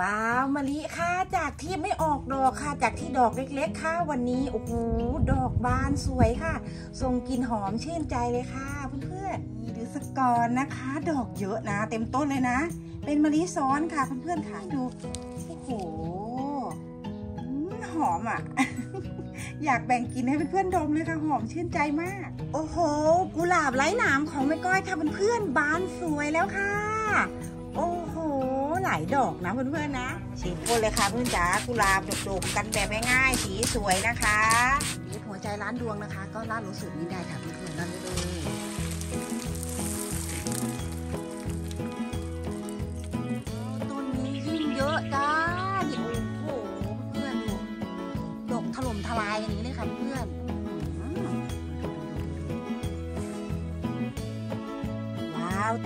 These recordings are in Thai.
ว้าวมะลิค่ะจากที่ไม่ออกดอกค่ะ จากที่ดอกเล็กๆค่ะวันนี้โอ้โหดอกบานสวยค่ะส่งกลิ่นหอมชื่นใจเลยค่ะเพื่อนๆดูสกอนนะคะ ดอกเยอะนะ เต็มต้นเลยนะ เป็นมะลิซ้อนค่ะเพื่อนๆค่ะดูโอ้โหหอมอะ อยากแบ่งกินให้เพื่อนๆดมเลยค่ะหอมชื่นใจมาก โอ้โห กุหลาบไร้หนามของแม่ก้อยค่ะเพื่อนๆบานสวยแล้วค่ะ โอ้โห หลายดอกนะเพื่อนๆนะสีพ่นเลยค่ะเพื่อนจ๋ากุหลาบดกๆกันแบบง่ายๆสีสวยนะคะนี่หัวใจร้านดวงนะคะ ก็ร้านรู้สึกนี้ได้ค่ะเพื่อน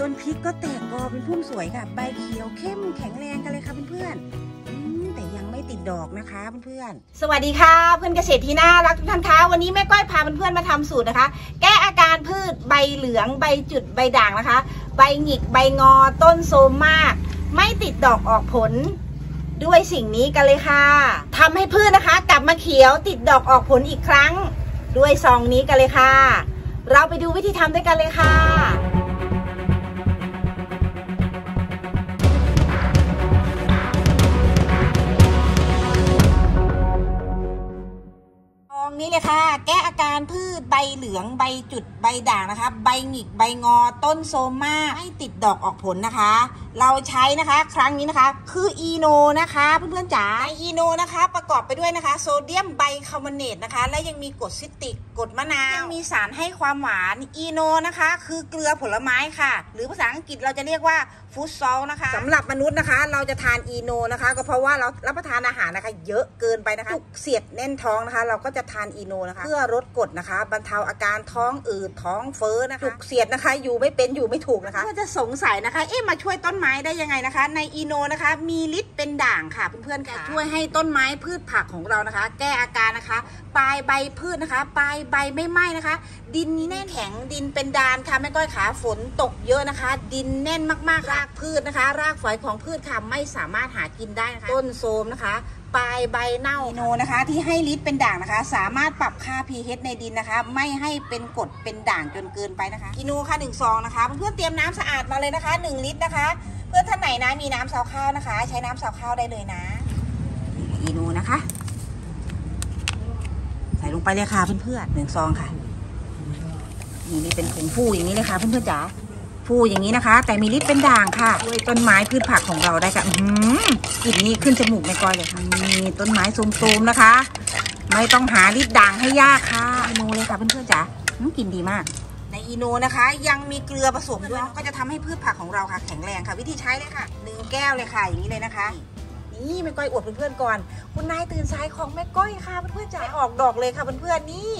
ต้นพริกก็แตกกอเป็นพุ่มสวยค่ะ ใบเขียวเข้มแข็งแรงกันเลยค่ะเพื่อนๆแต่ยังไม่ติดดอกนะคะเพื่อนๆ สวัสดีค่ะ เพื่อนเกษตรที่น่ารักทุกท่านคะวันนี้แม่ก้อยพาเพื่อนๆมาทำสูตรนะคะ แก้อาการพืชใบเหลืองใบจุดใบด่างนะคะ ใบหงิกใบงอต้นโซมมาก ไม่ติดดอกออกผลด้วยสิ่งนี้กันเลยค่ะทำให้พืชนะคะ กลับมาเขียวติดดอกออกผลอีกครั้ง ด้วยซองนี้กันเลยค่ะ เราไปดูวิธีทำด้วยกันเลยค่ะ เหลืองใบจุดใบด่างนะคะ ใบหงิกใบงอต้นโซมาให้ติดดอกออกผลนะคะ เราใช้นะคะครั้งนี้นะคะ คืออีโนนะคะเพื่อนๆจ๋าอีโนนะคะ ประกอบไปด้วยนะคะ โซเดียมไบคาร์บอเนตนะคะ และยังมีกรดซิตริกกรดมะนาวยังมีสารให้ความหวานอีโนนะคะ คือเกลือผลไม้ค่ะ หรือภาษาอังกฤษเราจะเรียกว่า fruit salt นะคะสำหรับมนุษย์นะคะ เราจะทานอีโนนะคะ ก็เพราะว่าเรารับประทานอาหารนะคะ เยอะเกินไปนะคะจุกเสียดแน่นท้องนะคะ เราก็จะทานอีโนนะคะ เพื่อลดกรดนะคะบรรเทาอาการท้องอืดท้องเฟ้อนะคะจุกเสียดนะคะ อยู่ไม่เป็นอยู่ไม่ถูกนะคะก็จะสงสัยนะคะ เอ๊ะมาช่วยต้นไม้ได้ยังไงนะคะ ในอีโนนะคะ มีฤทธิ์เป็นด่างค่ะเพื่อนๆค่ะช่วยให้ต้นไม้พืชผักของเรานะคะ แก้อาการนะคะ ปลายใบพืชนะคะ ปลายใบไม่ไหม้นะคะ ดินนี้แน่นแข็งดินเป็นดานค่ะแม่ก้อยขาฝนตกเยอะนะคะ ดินแน่นมากๆรากพืชนะคะ รากฝอยของพืชค่ะไม่สามารถหากินได้นะคะต้นโทมนะคะปลายใบเน่าโนนะคะ ที่ให้ฤทธิ์เป็นด่างนะคะ สามารถปรับค่า pH ในดินนะคะ ไม่ให้เป็นกรดเป็นด่างจนเกินไปนะคะกิโนค่ะหนึ่งซองนะคะเพื่อนเตรียมน้ำสะอาดมาเลยนะคะหนึ่งลิตรนะคะ เพื่อนท่านไหนนะมีน้ำซาวข้าวนะคะ ใช้น้ำซาวข้าวได้เลยนะอีโนนะคะ ใส่ลงไปเลยค่ะเพื่อนๆหนึ่งซองค่ะ นี่นี่เป็นผงฟูอย่างนี้เลยค่ะเพื่อนๆจ๋าฟูอย่างนี้นะคะ แต่มีฤทธิ์เป็นด่างค่ะด้วยต้นไม้พืชผักของเราได้ค่ะอื้อหือกลิ่นนี้ขึ้นจมูกไม่ก้อยเลยค่ะนี่ต้นไม้โทมๆนะคะ ไม่ต้องหาฤทธิ์ด่างให้ยากค่ะอีโนเลยค่ะเพื่อนๆจ๋าอื้อกลิ่นดีมาก ในอีโนนะคะ ยังมีเกลือผสมด้วยก็จะทำให้พืชผักของเราค่ะ แข็งแรงค่ะ วิธีใช้เลยค่ะหนึ่งแก้วเลยค่ะอย่างนี้เลยนะคะนี่แม่ก้อยอวดเพื่อนๆก่อน คุณนายตื่นสายของแม่ก้อยค่ะเพื่อนๆจ๋าออกดอกเลยค่ะเพื่อนๆนี่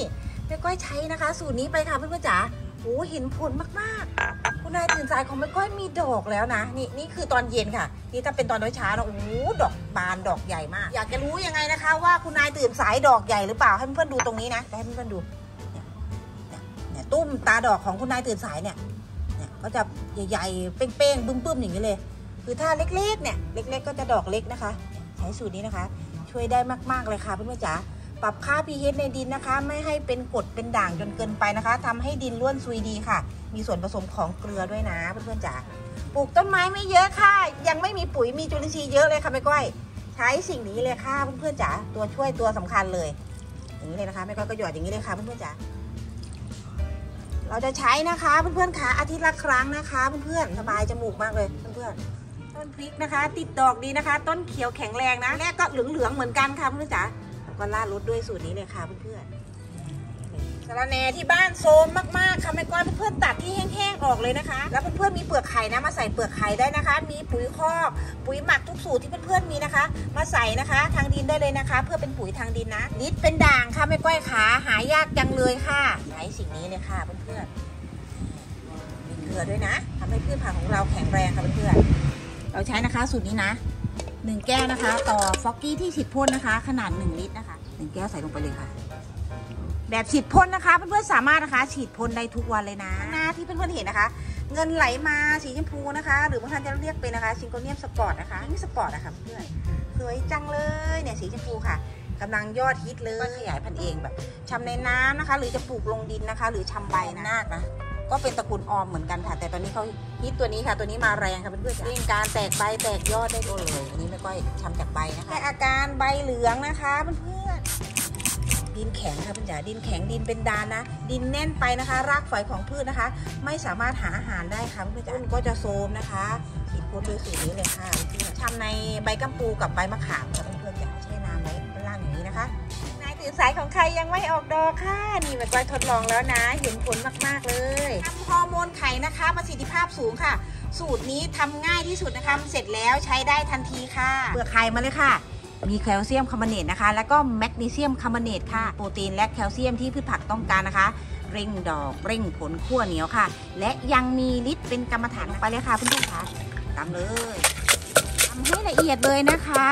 แม่ก้อยใช้นะคะ สูตรนี้ไปค่ะเพื่อนๆจ๋าโอ้เห็นผลมากๆ คุณนายตื่นสายของแม่ก้อยมีดอกแล้วนะ นี่นี่คือตอนเย็นค่ะ นี่ถ้าเป็นตอนเช้านะโอ้ดอกบานดอกใหญ่มาก อยากจะรู้ยังไงนะคะ ว่าคุณนายตื่นสายดอกใหญ่หรือเปล่าให้เพื่อนๆดูตรงนี้นะให้เพื่อนๆดูเนี่ยเนี่ยเนี่ยตุ้มตาดอกของคุณนายตื่นสายเนี่ยเนี่ยก็จะใหญ่ๆเป้งๆบึ้มๆอย่างนี้เลย คือถ้าเล็กๆเนี่ยเล็ก ๆ ก็จะดอกเล็กนะคะ ใช้สูตรนี้นะคะ ช่วยได้มากๆเลยค่ะเพื่อนๆจ๋า ปรับค่า pH ในดินนะคะ ไม่ให้เป็นกรดเป็นด่างจนเกินไปนะคะทำให้ดินร่วนซุยดีค่ะ มีส่วนผสมของเกลือด้วยนะเพื่อนๆจ๋าปลูกต้นไม้ไม่เยอะค่ะ ยังไม่มีปุ๋ยมีจุลินทรีย์เยอะเลยค่ะแม่ก้อย ใช้สิ่งนี้เลยค่ะเพื่อนๆจ๋าตัวช่วยตัวสำคัญเลย อย่างนี้เลยนะคะแม่ก้อยก็หยอดอย่างนี้เลยค่ะเพื่อนๆจ๋าเราจะใช้นะคะเพื่อนๆค่ะอาทิตย์ละครั้งนะคะเพื่อนๆสบายจมูกมากเลยเพื่อนๆต้นพริกนะคะ ติดดอกดีนะคะ ต้นเขียวแข็งแรงนะแรกก็เหลืองๆเหมือนกันค่ะเพื่อนๆจ๋า ก็ล่าดรสด้วยสูตรนี้เลยค่ะเพื่อนๆสาระแหน่ที่บ้านโซมมากๆค่ะแม่ก้อยเพื่อนๆตัดที่แห้งๆออกเลยนะคะ แล้วเพื่อนๆมีเปลือกไข่นะมาใส่เปลือกไข่ได้นะคะ มีปุ๋ยคอก ปุ๋ยหมักทุกสูตรที่เพื่อนๆมีนะคะ มาใส่นะคะ ทางดินได้เลยนะคะ เพื่อเป็นปุ๋ยทางดินนะนิดเป็นด่างค่ะแม่ก้อยขาหายากจังเลยค่ะใช้สิ่งนี้เลยค่ะเพื่อนๆมีเกลือด้วยนะทำให้พืชผักของเราแข็งแรงค่ะเพื่อนๆเราใช้นะคะสูตรนี้นะ หนึ่งแก้วนะคะ ต่อฟอกกี้ที่ฉีดพ่นนะคะ ขนาดหนึ่งลิตรนะคะหนึ่งแก้วใส่ลงไปเลยค่ะ แบบฉีดพ่นนะคะเพื่อนๆสามารถนะคะ ฉีดพ่นได้ทุกวันเลยนะหน้าที่เพื่อนๆเห็นนะคะ เงินไหลมาสีชมพูนะคะ หรือบางท่านจะเรียกเป็นนะคะ syngonium spot นะคะนี่ spot นะคะเพื่อนสวยจังเลยเนี่ยสีชมพูค่ะกำลังยอดฮิตเลยขยายพันธุ์เองแบบชำในน้ำนะคะ หรือจะปลูกลงดินนะคะ หรือชำใบนาคนะ ก็เป็นตระกูลออมเหมือนกันค่ะ แต่ตอนนี้เขาฮิตตัวนี้ค่ะ ตัวนี้มาแรงค่ะเพื่อนๆเร่งการแตกใบแตกยอดได้เลย อันนี้ไม่ก้อยชำจากใบนะคะแต่อาการใบเหลืองนะคะเพื่อนๆดินแข็งค่ะเพื่อนจ๋าดินแข็งดินเป็นดานนะ ดินแน่นไปนะคะ รากฝอยของพืชนะคะ ไม่สามารถหาอาหารได้ค่ะเพื่อนๆจ๋าต้นก็จะโทรมนะคะขีดพ้นโดยสูตรนี้เลยค่ะเพื่อนๆชำในใบกัมปูกับใบมะขามค่ะเพื่อนๆจ๋าแช่น้ำไว้ล่างอย่างนี้นะคะนาย ตื่นสายของใครยังไม่ออกดอกค่ะ นี่แม่ก้อยทดลองแล้วนะ เห็นผลมาก ๆ เลยทำฮอร์โมนไข่นะคะประสิทธิภาพสูงค่ะ สูตรนี้ทำง่ายที่สุดนะคะเสร็จแล้วใช้ได้ทันทีค่ะเปลือกไข่มาเลยค่ะ มีแคลเซียมคาร์บอเนตนะคะ แล้วก็แมกนีเซียมคาร์บอเนตค่ะ โปรตีนและแคลเซียมที่พืชผักต้องการนะคะ เร่งดอกเร่งผลขั้วเหนียวค่ะ และยังมีฤทธิ์เป็นกรรมฐานไปเลยค่ะเพื่อนๆค่ะตามเลยทำ ให้ละเอียดเลยนะคะ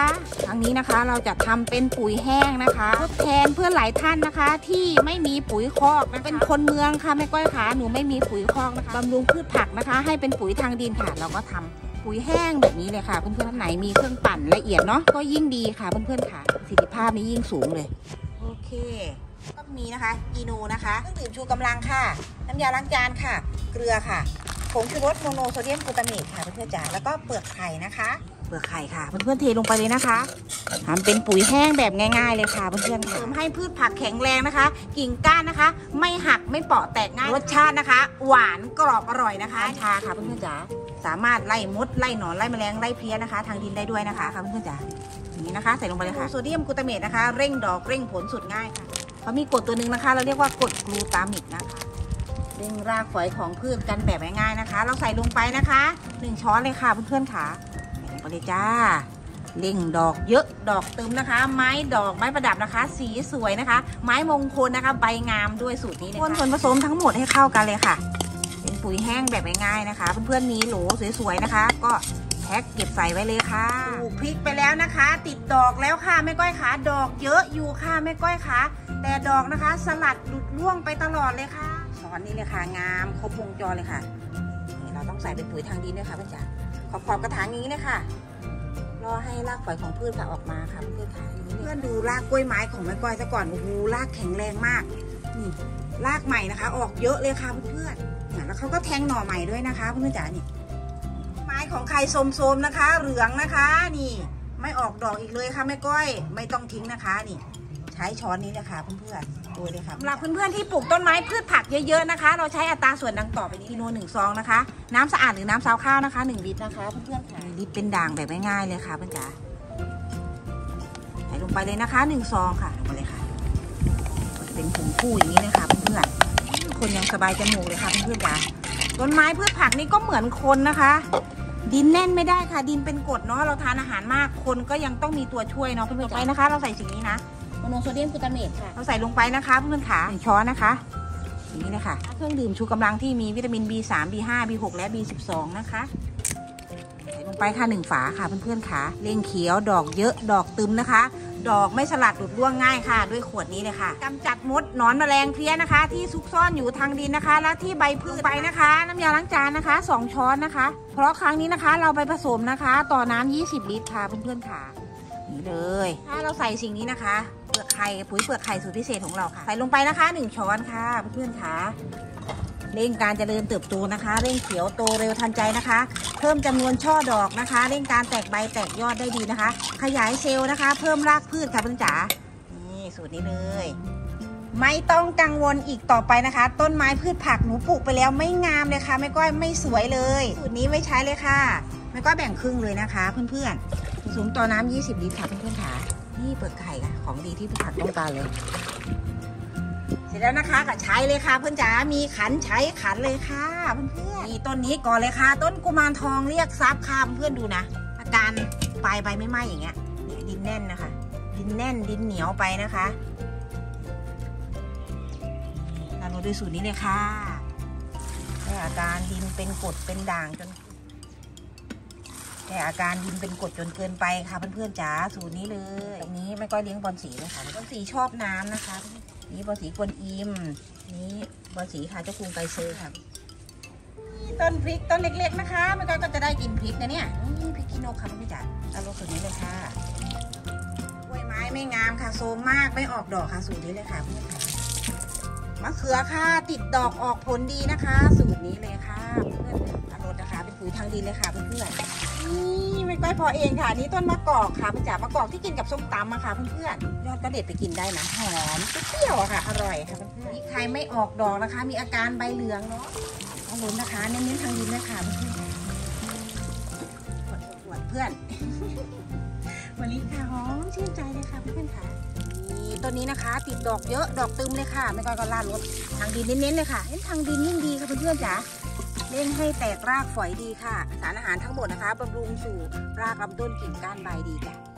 ครั้งนี้นะคะเราจะทำเป็นปุ๋ยแห้งนะคะทดแทนเพื่อนหลายท่านนะคะ ที่ไม่มีปุ๋ยคอกนะเป็นคนเมืองค่ะแม่ก้อยขาหนูไม่มีปุ๋ยคอกนะคะบำรุงพืชผักนะคะ ให้เป็นปุ๋ยทางดินค่ะเราก็ทำปุ๋ยแห้งแบบนี้เลยค่ะเพื่อนๆท่านไหนมีเครื่องปั่นละเอียดเนาะก็ยิ่งดีค่ะเพื่อนๆค่ะประสิทธิภาพนี้ยิ่งสูงเลย โอเคก็มีนะคะอีโนนะคะเครื่องดื่มชูกำลังค่ะ น้ำยาล้างจานค่ะ เกลือค่ะผงชูรสโมโนโซเดียมกลูตาเมตค่ะเพื่อนๆจ๋าแล้วก็เปลือกไข่นะคะ เปลือกไข่ค่ะ เพื่อนๆเทลงไปเลยนะคะทำเป็นปุ๋ยแห้งแบบง่าย ๆ เลยค่ะเพื่อนๆเสริมให้พืชผักแข็งแรงนะคะ กิ่งก้านนะคะ ไม่หักไม่เปราะแตกง่ายรสชาตินะคะ หวานกรอบอร่อยนะคะชาค่ะเพื่อนๆจ๋าสามารถไล่มดไล่หนอนไล่แมลงไล่เพลี้ยนะคะ ทางดินได้ด้วยนะคะค่ะเพื่อนๆจ๋าอย่างนี้นะคะ ใส่ลงไปเลยค่ะโซเดียมกลูตาเมตนะคะ เร่งดอกเร่งผลสุดง่ายค่ะเขามีกรดตัวหนึ่งนะคะ เราเรียกว่ากรดกลูตามิกนะคะเร่งรากฝอยของพืชกันแบบง่ายๆนะคะ เราใส่ลงไปนะคะหนึ่งช้อนเลยค่ะเพื่อนๆค่ะใส่ลง ไปเลยจ้าเร่งดอกเยอะดอกตึมนะคะ ไม้ดอกไม้ประดับนะคะ สีสวยนะคะ ไม้มงคลนะคะ ใบงามด้วยสูตรนี้เลยค่ะคนส่วนผสมทั้งหมดให้เข้ากันเลยค่ะ เป็นปุ๋ยแห้งแบบง่ายๆนะคะ เพื่อนๆมีโหลสวยๆนะคะ ก็แพ็คเก็บใส่ไว้เลยค่ะปลูกพริกไปแล้วนะคะ ติดดอกแล้วค่ะแม่ก้อยขาดอกเยอะอยู่ค่ะแม่ก้อยขาแต่ดอกนะคะ สลัดหลุดร่วงไปตลอดเลยค่ะสอนนี่เลยค่ะ งามครบวงจรเลยค่ะนี่เราต้องใส่เป็นปุ๋ยทางดินด้วยค่ะเพื่อนจ๋า ขอบขอบกระถางอย่างนี้เลยค่ะ รอให้รากฝอยของพืชค่ะออกมาค่ะเพื่อนๆค่ะเพื่อนดูรากกล้วยไม้ของแม่ก้อยซะก่อนโอ้โหรากแข็งแรงมากนี่รากใหม่นะคะ ออกเยอะเลยค่ะเพื่อนๆเนี่ยแล้วเขาก็แทงหน่อใหม่ด้วยนะคะเพื่อนๆจ๋านี่ไม้ของใครโสมๆนะคะ เหลืองนะคะ นี่ ไม่ออกดอกอีกเลยค่ะแม่ก้อย ไม่ต้องทิ้งนะคะ นี่ ใช้ช้อนนี้เลยค่ะเพื่อนๆ ดูเลยค่ะสำหรับเพื่อนๆที่ปลูกต้นไม้พืชผักเยอะๆนะคะ เราใช้อัตราส่วนดังต่อไปนี้กิโลหนึ่งซองนะคะ น้ำสะอาดหรือน้ำซาวข้าวนะคะหนึ่งลิตรนะคะเพื่อนๆค่ะลิตรเป็นด่างแบบง่ายๆเลยค่ะเพื่อนจ๋าใส่ลงไปเลยนะคะหนึ่งซองค่ะลงไปเลยค่ะเป็นผงคู่อย่างนี้เลยค่ะเพื่อนๆคนยังสบายจมูกเลยค่ะเพื่อนๆจ๋าต้นไม้พืชผักนี่ก็เหมือนคนนะคะ ดินแน่นไม่ได้ค่ะ ดินเป็นกรดเนาะเราทานอาหารมากคนก็ยังต้องมีตัวช่วยเนาะเพื่อนๆไปนะคะ เราใส่สิ่งนี้นะ โนโซเดียมกลูตาเมตค่ะ เราใส่ลงไปนะคะเพื่อนๆค่ะหนึ่งช้อนนะคะอย่างนี้เลยค่ะเครื่องดื่มชูกำลังที่มีวิตามิน B3 B5 B6 และ B12 นะคะใส่ลงไปค่ะหนึ่งฝาค่ะเพื่อนๆค่ะเร่งเขียวดอกเยอะดอกตึมนะคะ ดอกไม่สลัดหลุดร่วงง่ายค่ะ ด้วยขวดนี้เลยค่ะกำจัดมดหนอนแมลงเพลี้ยนะคะ ที่ซุกซ่อนอยู่ทางดินนะคะ และที่ใบพืชไปนะคะ น้ำยาล้างจานนะคะสองช้อนนะคะ เพราะครั้งนี้นะคะเราไปผสมนะคะ ต่อน้ำ20 ลิตรค่ะเพื่อนๆค่ะนี่เลย ถ้าเราใส่สิ่งนี้นะคะ ลือกไข่ปุ๋ยเปลือกไข่สูตรพิเศษของเราค่ะ ใส่ลงไปนะคะ 1 ช้อนค่ะเพื่อนๆค่ะเร่งการเจริญเติบโตนะคะ เร่งเขียวโตเร็วทันใจนะคะ เพิ่มจำนวนช่อดอกนะคะ เร่งการแตกใบแตกยอดได้ดีนะคะ ขยายเซลล์นะคะ เพิ่มรากพืชค่ะเพื่อนจ๋านี่สูตรนี้เลย ไม่ต้องกังวลอีกต่อไปนะคะ ต้นไม้พืชผักหนูปลูกไปแล้วไม่งามเลยค่ะแม่ก้อยไม่สวยเลย สูตรนี้ไม่ใช้เลยค่ะแม่ก้อยแบ่งครึ่งเลยนะคะ เพื่อนๆผสมต่อน้ำ20 ลิตรค่ะเพื่อนๆค่ะ นี่เปลือกไข่ค่ะของดีที่พืชผักต้องการเลย เสร็จแล้วนะคะก็ใช้เลยค่ะเพื่อนจ๋ามีขันใช้ขันเลยค่ะเพื่อนๆนี่ต้นนี้ก่อนเลยค่ะ ต้นกุมารทองเรียกซับค่ะเพื่อนดูนะอาการปลายใบไม่ไหม้อย่างเงี้ยดินแน่นนะคะ ดินแน่นดินเหนียวไปนะคะเราดูด้วยสูตรนี้เลยค่ะอาการดินเป็นกดเป็นด่างจน แต่อาการดินเป็นกรดจนเกินไปค่ะเพื่อนๆจ๋าสูตรนี้เลยอันนี้ไม่ก้อยเลี้ยงบอลสีเลยค่ะบอลสีชอบน้ำนะคะ นี่บอลสีกวนอิมนี่บอลสีค่ะเจ้ากรุงไกเซอร์ค่ะต้นพริกต้นเล็กๆนะคะแม่ก้อยก็จะได้กินพริกนะเนี่ยนี่พริกขี้นกค่ะพี่จ๋าเอาลงสูตรนี้เลยค่ะกล้วยไม้ไม่งามค่ะโซมมากไม่ออกดอกค่ะสูตรนี้เลยค่ะเพื่อนค่ะมะเขือค่ะติดดอกออกผลดีนะคะ สูตรนี้เลยค่ะเพื่อน นะคะเป็นปุ๋ยทางดินเลยค่ะเพื่อนๆนี่ไม่ก้อยพอเองค่ะนี่ต้นมะกอกค่ะพี่จ๋ามะกอกที่กินกับส้มตำอะค่ะเพื่อนๆยอดก็เด็ดไปกินได้นะหอมเปรี้ยวอะค่ะ อร่อยค่ะเพื่อนๆนี่ใครไม่ออกดอกนะคะ มีอาการใบเหลืองเนาะเอาลุ้นนะคะเน้นๆทางดินเลยค่ะเพื่อนๆปวดเพื่อนวันนี้ค่ะหอมชื่นใจเลยค่ะเพื่อนๆค่ะนี่ต้นนี้นะคะ ติดดอกเยอะดอกตึมเลยค่ะ ไม่ก้อยก็ลาดรถทางดินเน้นๆเลยค่ะเน้นทางดินยิ่งดีค่ะเพื่อนๆจ๋า เร่งให้แตกรากฝอยดีค่ะ สารอาหารทั้งหมดนะคะบำรุงสู่รากลำต้นกิ่งก้านใบดีจ้ะแก้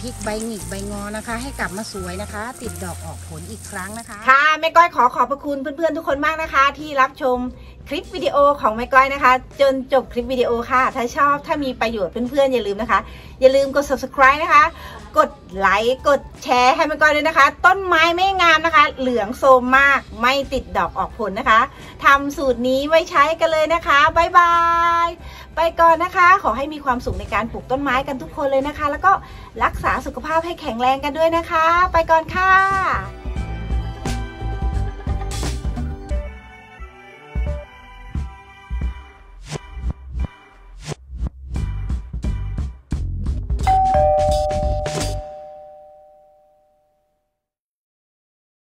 พริกใบหงิกใบงอนะคะ ให้กลับมาสวยนะคะ ติดดอกออกผลอีกครั้งนะคะ ค่ะแม่ก้อยขอขอบพระคุณเพื่อนๆทุกคนมากนะคะ ที่รับชมคลิปวิดีโอของแม่ก้อยนะคะ จนจบคลิปวิดีโอค่ะ ถ้าชอบถ้ามีประโยชน์เพื่อนๆอย่าลืมนะคะ อย่าลืมกด subscribe นะคะ กดไลค์กดแชร์ให้แม่ก้อยด้วยนะคะ ต้นไม้ไม่งามนะคะ เหลืองโทรมมากไม่ติดดอกออกผลนะคะทำสูตรนี้ไว้ใช้กันเลยนะคะบ๊ายบาย ไปก่อนนะคะ ขอให้มีความสุขในการปลูกต้นไม้กันทุกคนเลยนะคะ แล้วก็รักษาสุขภาพให้แข็งแรงกันด้วยนะคะ ไปก่อนค่ะ